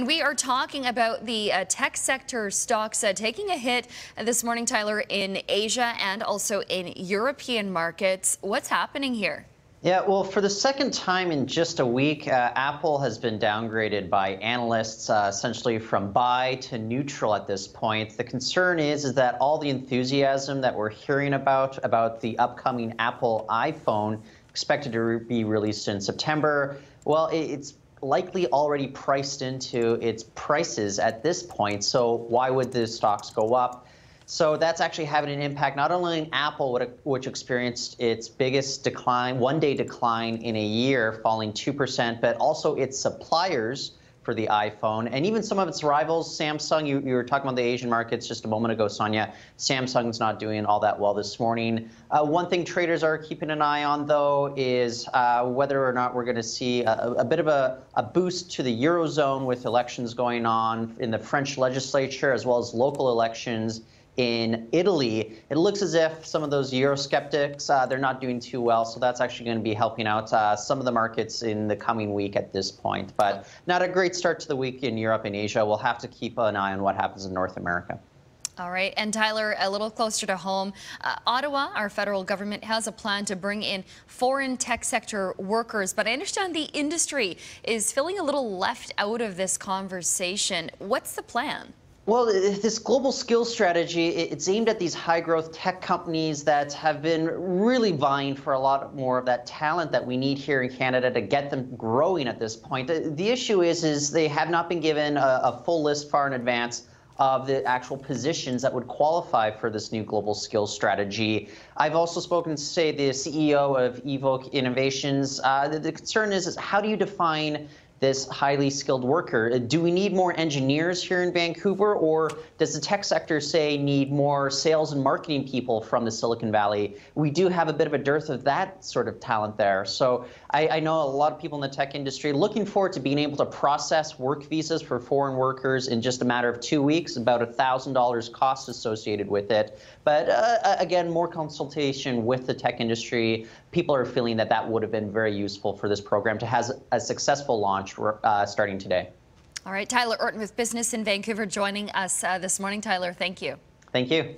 And we are talking about the uh, tech sector stocks uh, taking a hit this morning, Tyler, in Asia and also in European markets. What's happening here? Yeah, well, for the second time in just a week, uh, Apple has been downgraded by analysts, uh, essentially from buy to neutral at this point. The concern is, is that all the enthusiasm that we're hearing about about the upcoming Apple iPhone, expected to re be released in September, well, it's likely already priced into its prices at this point. So why would the stocks go up? So that's actually having an impact not only on Apple, which experienced its biggest decline, one day decline in a year, falling 2%, but also its suppliers for the iPhone and even some of its rivals, Samsung. You, you were talking about the Asian markets just a moment ago, Sonia. Samsung's not doing all that well this morning. Uh, one thing traders are keeping an eye on, though, is uh, whether or not we're going to see a, a bit of a, a, boost to the Eurozone with elections going on in the French legislature as well as local elections in Italy. It looks as if some of those Eurosceptics, uh, they're not doing too well. So that's actually going to be helping out uh, some of the markets in the coming week at this point. But not a great start to the week in Europe and Asia. We'll have to keep an eye on what happens in North America. All right. And Tyler, a little closer to home, uh, Ottawa, our federal government has a plan to bring in foreign tech sector workers. But I understand the industry is feeling a little left out of this conversation. What's the plan? Well, this global skills strategy, it's aimed at these high growth tech companies that have been really vying for a lot more of that talent that we need here in Canada to get them growing at this point. The issue is, is they have not been given a, a full list far in advance of the actual positions that would qualify for this new global skills strategy. I've also spoken to, say, the CEO of Evok Innovations. Uh, the, the, concern is, is how do you define this highly skilled worker. Do we need more engineers here in Vancouver, or does the tech sector say need more sales and marketing people from the Silicon Valley? We do have a bit of a dearth of that sort of talent there. So I, I know a lot of people in the tech industry looking forward to being able to process work visas for foreign workers in just a matter of two weeks, about $1,000 cost associated with it. But uh, again, more consultation with the tech industry. People are feeling that that would have been very useful for this program to have a successful launch uh, starting today. All right, Tyler Orton with Business in Vancouver joining us uh, this morning. Tyler, thank you. Thank you.